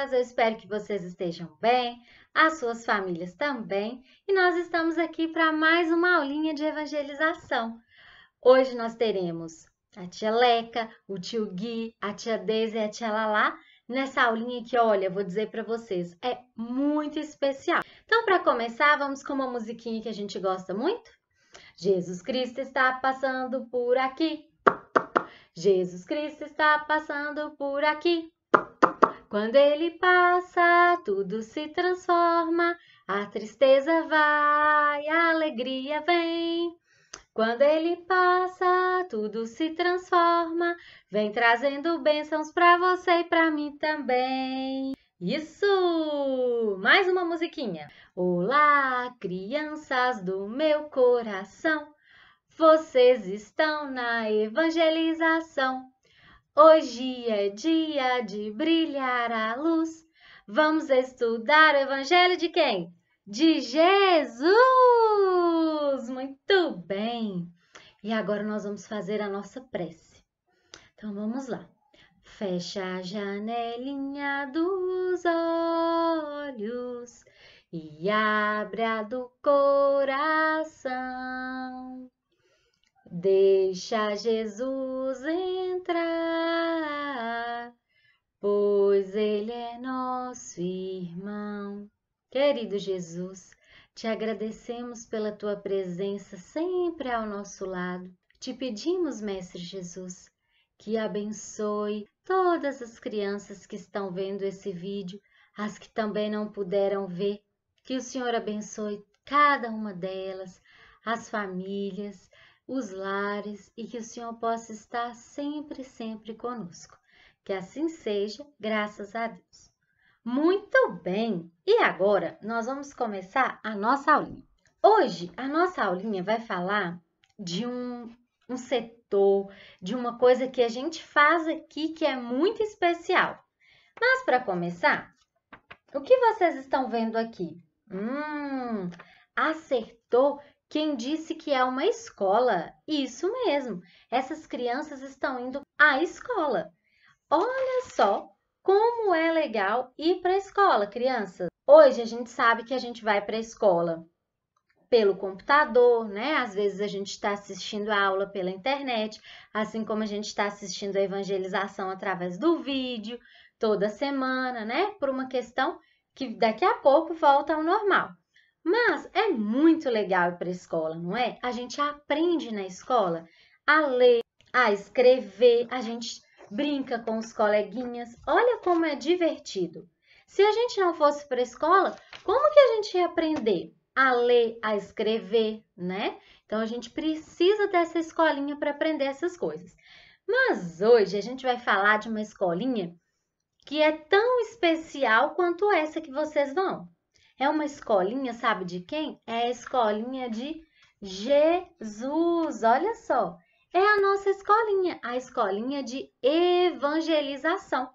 Eu espero que vocês estejam bem, as suas famílias também, e nós estamos aqui para mais uma aulinha de evangelização. Hoje nós teremos a tia Leca, o tio Gui, a tia Deise e a tia Lalá nessa aulinha que, olha, vou dizer para vocês, é muito especial. Então, para começar, vamos com uma musiquinha que a gente gosta muito? Jesus Cristo está passando por aqui. Jesus Cristo está passando por aqui. Quando ele passa, tudo se transforma, a tristeza vai, a alegria vem. Quando ele passa, tudo se transforma, vem trazendo bênçãos para você e para mim também. Isso! Mais uma musiquinha. Olá, crianças do meu coração. Vocês estão na evangelização. Hoje é dia de brilhar a luz. Vamos estudar o evangelho de quem? De Jesus! Muito bem! E agora nós vamos fazer a nossa prece. Então vamos lá. Fecha a janelinha dos olhos e abre a do coração. Deixa Jesus entrar, pois Ele é nosso irmão. Querido Jesus, te agradecemos pela tua presença sempre ao nosso lado. Te pedimos, Mestre Jesus, que abençoe todas as crianças que estão vendo esse vídeo, as que também não puderam ver, que o Senhor abençoe cada uma delas, as famílias, os lares e que o Senhor possa estar sempre, sempre conosco. Que assim seja, graças a Deus. Muito bem! E agora nós vamos começar a nossa aulinha. Hoje a nossa aulinha vai falar de um, um setor, de uma coisa que a gente faz aqui que é muito especial. Mas para começar, o que vocês estão vendo aqui? Hum, acertou quem disse que é uma escola? Isso mesmo, essas crianças estão indo à escola. Olha só como é legal ir para a escola, crianças. Hoje a gente sabe que a gente vai para a escola pelo computador, né? Às vezes a gente está assistindo a aula pela internet, assim como a gente está assistindo a evangelização através do vídeo toda semana, né? Por uma questão que daqui a pouco volta ao normal. Mas é muito legal ir para a escola, não é? A gente aprende na escola a ler, a escrever, a gente brinca com os coleguinhas. Olha como é divertido. Se a gente não fosse para a escola, como que a gente ia aprender a ler, a escrever, né? Então a gente precisa dessa escolinha para aprender essas coisas. Mas hoje a gente vai falar de uma escolinha que é tão especial quanto essa que vocês vão. É uma escolinha, sabe de quem? É a escolinha de Jesus. Olha só, é a nossa escolinha, a escolinha de evangelização.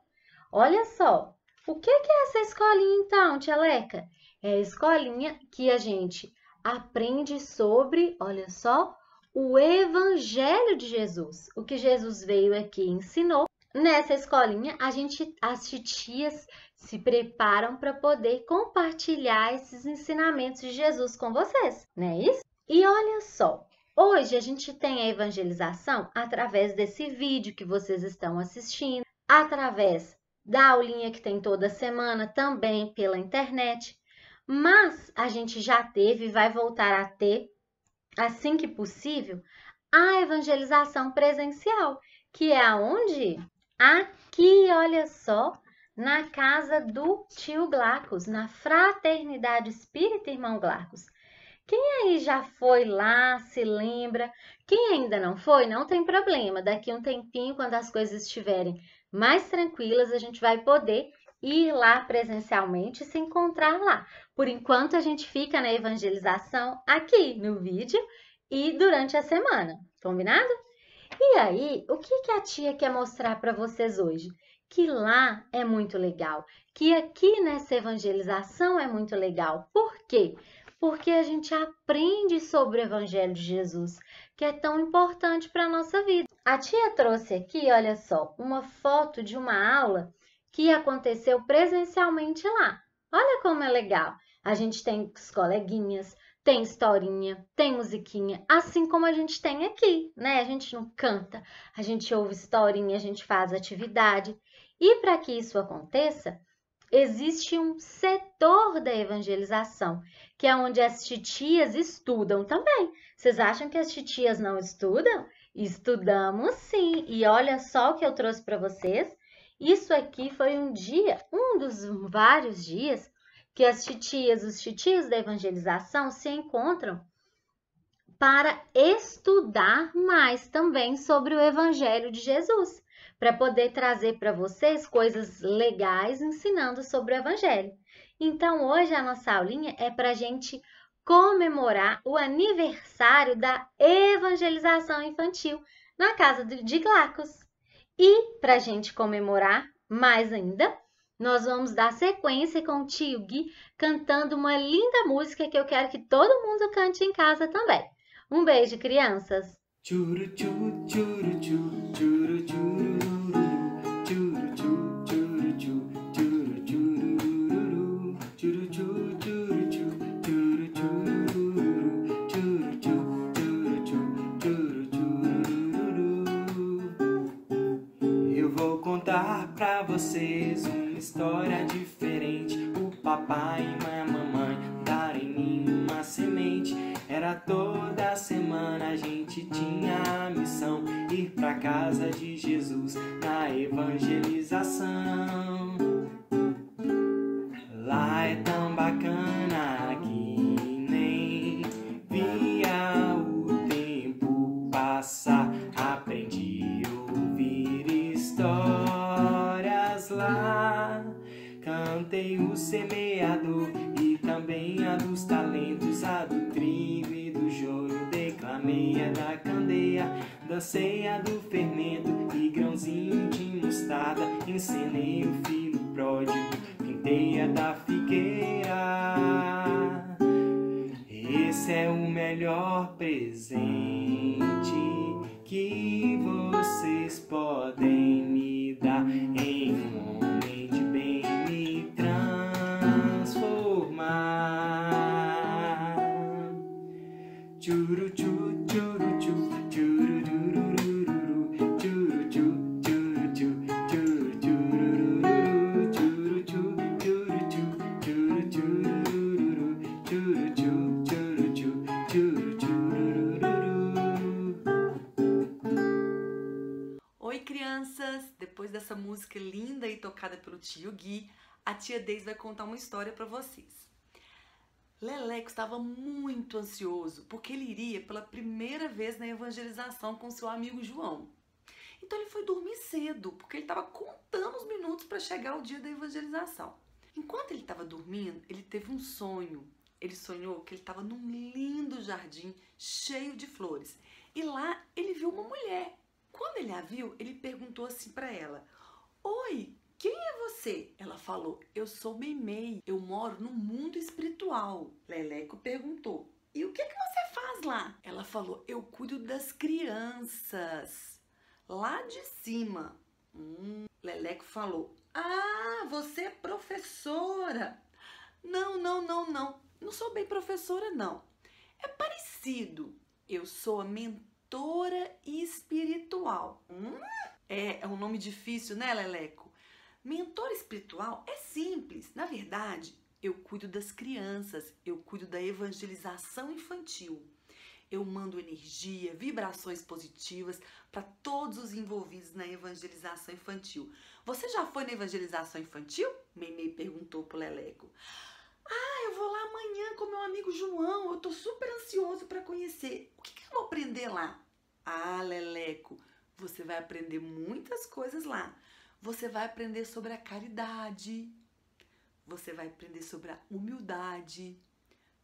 Olha só, o que é essa escolinha então, tia Leca? É a escolinha que a gente aprende sobre, olha só, o Evangelho de Jesus. O que Jesus veio aqui e ensinou. Nessa escolinha, a gente, as titias se preparam para poder compartilhar esses ensinamentos de Jesus com vocês, não é isso? E olha só, hoje a gente tem a evangelização através desse vídeo que vocês estão assistindo, através da aulinha que tem toda semana também pela internet, mas a gente já teve e vai voltar a ter, assim que possível, a evangelização presencial, que é aonde? Aqui, olha só, na casa do tio Glacos, na Fraternidade Espírita Irmão Glacos. Quem aí já foi lá, se lembra? Quem ainda não foi, não tem problema. Daqui um tempinho, quando as coisas estiverem mais tranquilas, a gente vai poder ir lá presencialmente e se encontrar lá. Por enquanto, a gente fica na evangelização aqui no vídeo e durante a semana, combinado? E aí, o que, que a tia quer mostrar para vocês hoje? Que lá é muito legal, que aqui nessa evangelização é muito legal. Por quê? Porque a gente aprende sobre o Evangelho de Jesus, que é tão importante para a nossa vida. A tia trouxe aqui, olha só, uma foto de uma aula que aconteceu presencialmente lá. Olha como é legal. A gente tem os coleguinhas, tem historinha, tem musiquinha, assim como a gente tem aqui, né? A gente não canta, a gente ouve historinha, a gente faz atividade. E para que isso aconteça, existe um setor da evangelização, que é onde as titias estudam também. Vocês acham que as titias não estudam? Estudamos sim. E olha só o que eu trouxe para vocês. Isso aqui foi um dia, um dos vários dias que as titias, os titios da evangelização se encontram para estudar mais também sobre o evangelho de Jesus, para poder trazer para vocês coisas legais ensinando sobre o evangelho. Então, hoje a nossa aulinha é para a gente comemorar o aniversário da evangelização infantil na casa de Glacos. E para a gente comemorar mais ainda, nós vamos dar sequência com o tio Gui cantando uma linda música que eu quero que todo mundo cante em casa também. Um beijo, crianças! Churu, churu, churu, churu, churu, Eu Jesus na evangelização. Lá é tão bacana que nem via o tempo passar. Aprendi a ouvir histórias lá. Cantei o semeador e também a dos talentos, a do trigo e do joio. Declamei a da candeia, dancei a do fermento grãozinho de mostarda. Ensinei o filho pródigo, pintei a da figueira. Esse é o melhor presente que vocês podem Depois dessa música linda e tocada pelo tio Gui, a tia Deise vai contar uma história para vocês. Leleco estava muito ansioso porque ele iria pela primeira vez na evangelização com seu amigo João. Então ele foi dormir cedo porque ele estava contando os minutos para chegar o dia da evangelização. Enquanto ele estava dormindo, ele teve um sonho. Ele sonhou que ele estava num lindo jardim cheio de flores e lá ele viu uma mulher. Quando ele a viu, ele perguntou assim para ela: Oi, quem é você? Ela falou: Eu sou Meimei, eu moro no mundo espiritual. Leleco perguntou: E o que, que você faz lá? Ela falou: Eu cuido das crianças. Lá de cima. Hum, Leleco falou: Ah, você é professora. Não, não, não, não. Não sou bem professora, não. É parecido. Eu sou a mentora espiritual. Hum, é, é um nome difícil, né, Leleco? Mentor espiritual é simples. Na verdade, eu cuido das crianças, eu cuido da evangelização infantil. Eu mando energia, vibrações positivas para todos os envolvidos na evangelização infantil. Você já foi na evangelização infantil? Meimei perguntou pro Leleco. Ah, eu vou lá amanhã com meu amigo João. Eu tô super ansioso para conhecer. O que, que eu vou aprender lá? Ah, Leleco, você vai aprender muitas coisas lá. Você vai aprender sobre a caridade, você vai aprender sobre a humildade,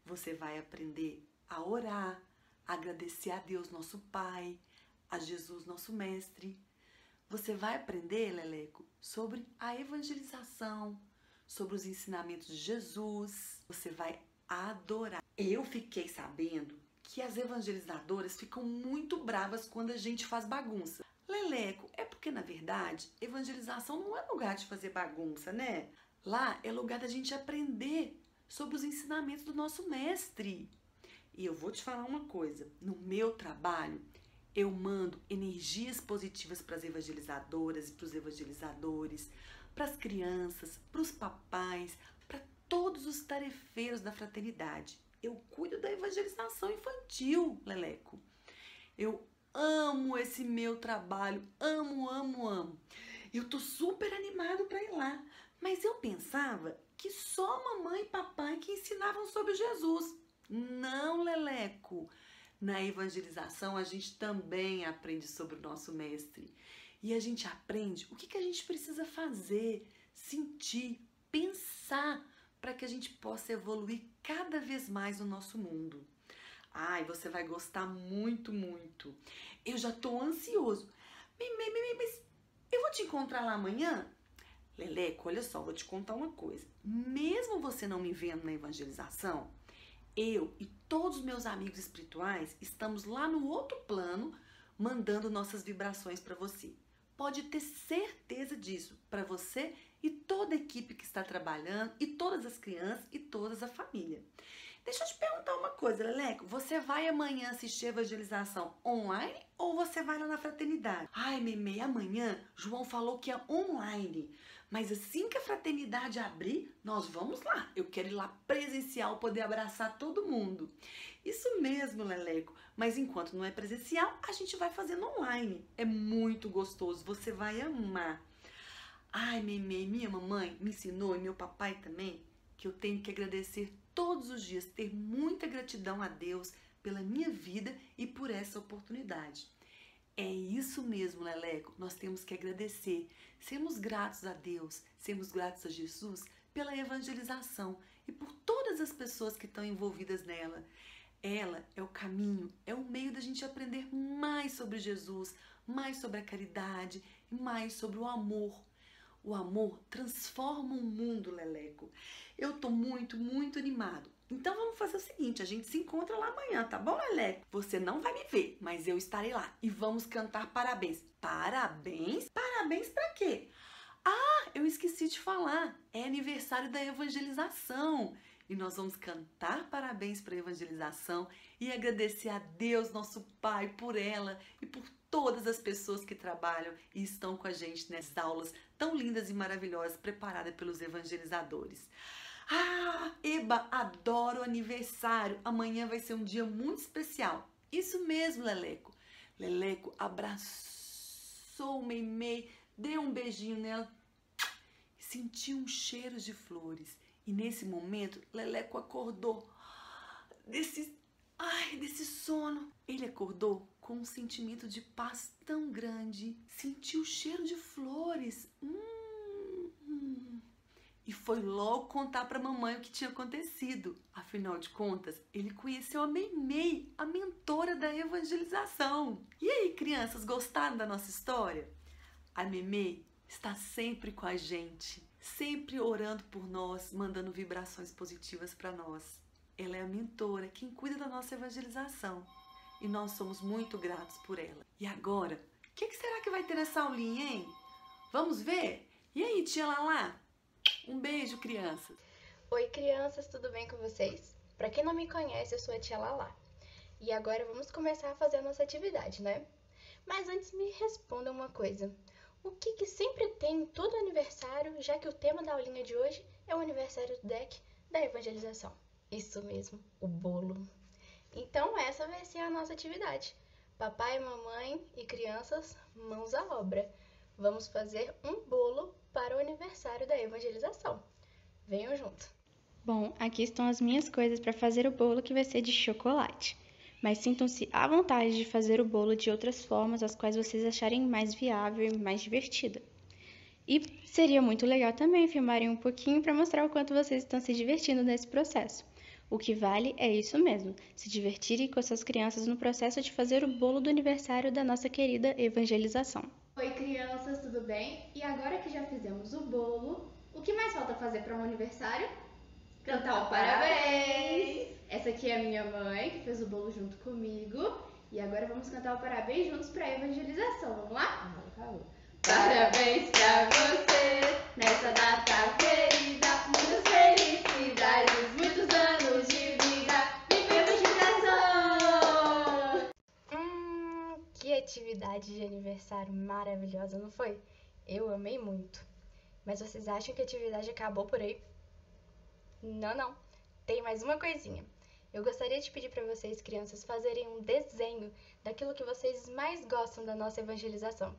você vai aprender a orar, a agradecer a Deus, nosso Pai, a Jesus, nosso Mestre. Você vai aprender, Leleco, sobre a evangelização, sobre os ensinamentos de Jesus. Você vai adorar. Eu fiquei sabendo que as evangelizadoras ficam muito bravas quando a gente faz bagunça. Leleco, é porque na verdade, evangelização não é lugar de fazer bagunça, né? Lá é lugar da gente aprender sobre os ensinamentos do nosso mestre. E eu vou te falar uma coisa: no meu trabalho, eu mando energias positivas para as evangelizadoras e para os evangelizadores, para as crianças, para os papais, para todos os tarefeiros da fraternidade. Eu cuido da evangelização infantil, Leleco. Eu amo esse meu trabalho, amo, amo, amo. Eu tô super animado para ir lá, mas eu pensava que só mamãe e papai que ensinavam sobre Jesus. Não, Leleco. Na evangelização a gente também aprende sobre o nosso mestre. E a gente aprende o que, que a gente precisa fazer, sentir, pensar para que a gente possa evoluir cada vez mais no nosso mundo. Ai, você vai gostar muito, muito. Eu já tô ansioso. Mas eu vou te encontrar lá amanhã? Leleco, olha só, vou te contar uma coisa. Mesmo você não me vendo na evangelização, eu e todos os meus amigos espirituais estamos lá no outro plano mandando nossas vibrações para você. Pode ter certeza disso para você e toda a equipe que está trabalhando, e todas as crianças e toda a família. Deixa eu te perguntar uma coisa, Leleco. Você vai amanhã assistir a evangelização online ou você vai lá na fraternidade? Ai, Meme, amanhã João falou que é online. Mas assim que a fraternidade abrir, nós vamos lá. Eu quero ir lá presencial, poder abraçar todo mundo. Isso mesmo, Leleco. Mas enquanto não é presencial, a gente vai fazendo online. É muito gostoso, você vai amar. Ai, Meme, minha mamãe me ensinou e meu papai também que eu tenho que agradecer todos os dias, ter muita gratidão a Deus pela minha vida e por essa oportunidade. É isso mesmo, Leleco. Nós temos que agradecer, sermos gratos a Deus, sermos gratos a Jesus pela evangelização e por todas as pessoas que estão envolvidas nela. Ela é o caminho, é o meio da gente aprender mais sobre Jesus, mais sobre a caridade mais sobre o amor o amor transforma o mundo, Leleco. Eu tô muito, muito animado. Então vamos fazer o seguinte, a gente se encontra lá amanhã, tá bom, Leleco? Você não vai me ver, mas eu estarei lá e vamos cantar parabéns. Parabéns? Parabéns para quê? Ah, eu esqueci de falar. É aniversário da evangelização. E nós vamos cantar parabéns para a evangelização e agradecer a Deus, nosso Pai, por ela e por todas as pessoas que trabalham e estão com a gente nessas aulas tão lindas e maravilhosas preparadas pelos evangelizadores. Ah, Eba, adoro aniversário. Amanhã vai ser um dia muito especial. Isso mesmo, Leleco. Leleco abraçou Meimei, deu um beijinho nela, sentiu um cheiro de flores. E nesse momento, Leleco acordou desse, ai, desse sono. Ele acordou com um sentimento de paz tão grande, sentiu o cheiro de flores. Hum, hum. E foi logo contar para mamãe o que tinha acontecido. Afinal de contas, ele conheceu a Meimei, a mentora da evangelização. E aí, crianças, gostaram da nossa história? A Meimei está sempre com a gente, sempre orando por nós, mandando vibrações positivas para nós. Ela é a mentora, quem cuida da nossa evangelização e nós somos muito gratos por ela. E agora, o que, que, será que vai ter nessa aulinha, hein? Vamos ver? E aí, tia Lala? Um beijo, crianças. Oi, crianças, tudo bem com vocês? Para quem não me conhece, eu sou a tia Lala. E agora vamos começar a fazer a nossa atividade, né? Mas antes me responda uma coisa. O que, que sempre tem em todo aniversário, já que o tema da aulinha de hoje é o aniversário do deck da evangelização? Isso mesmo, o bolo. Então, essa vai ser a nossa atividade. Papai, mamãe e crianças, mãos à obra. Vamos fazer um bolo para o aniversário da evangelização. Venham junto. Bom, aqui estão as minhas coisas para fazer o bolo que vai ser de chocolate. Mas sintam-se à vontade de fazer o bolo de outras formas, as quais vocês acharem mais viável e mais divertida. E seria muito legal também filmarem um pouquinho para mostrar o quanto vocês estão se divertindo nesse processo. O que vale é isso mesmo, se divertirem com suas crianças no processo de fazer o bolo do aniversário da nossa querida evangelização. Oi, crianças, tudo bem? E agora que já fizemos o bolo, o que mais falta fazer para um aniversário? Cantar o parabéns! Essa aqui é a minha mãe, que fez o bolo junto comigo. E agora vamos cantar o parabéns juntos para a evangelização. Vamos lá? Parabéns pra você nessa data querida. Muitas felicidades, muitos anos de vida. Vivemos de coração! Hum, que atividade de aniversário maravilhosa, não foi? Eu amei muito. Mas vocês acham que a atividade acabou por aí? Não, não. Tem mais uma coisinha. Eu gostaria de pedir para vocês, crianças, fazerem um desenho daquilo que vocês mais gostam da nossa evangelização.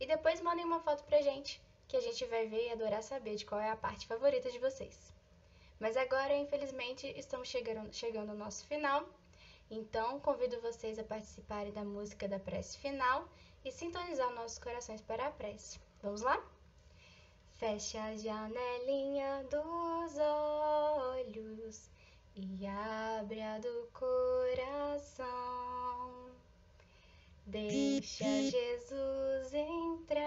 E depois mandem uma foto pra gente, que a gente vai ver e adorar saber de qual é a parte favorita de vocês. Mas agora, infelizmente, estamos chegando, chegando ao nosso final. Então, convido vocês a participarem da música da prece final e sintonizar nossos corações para a prece. Vamos lá? Feche a janelinha dos olhos Deixa Jesus entrar,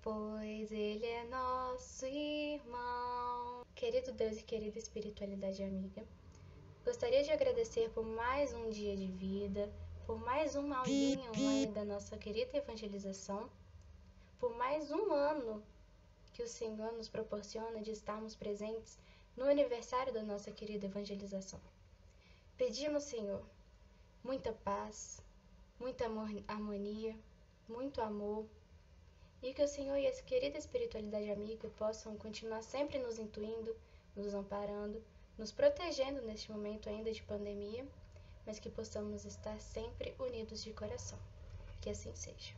pois Ele é nosso irmão. Querido Deus e querida espiritualidade amiga, gostaria de agradecer por mais um dia de vida, por mais uma aulinha online da nossa querida evangelização por mais um ano que o Senhor nos proporciona de estarmos presentes no aniversário da nossa querida evangelização. Pedimos, Senhor, muita paz, muita harmonia, muito amor, e que o Senhor e essa querida espiritualidade amiga possam continuar sempre nos intuindo, nos amparando, nos protegendo neste momento ainda de pandemia, mas que possamos estar sempre unidos de coração. Que assim seja.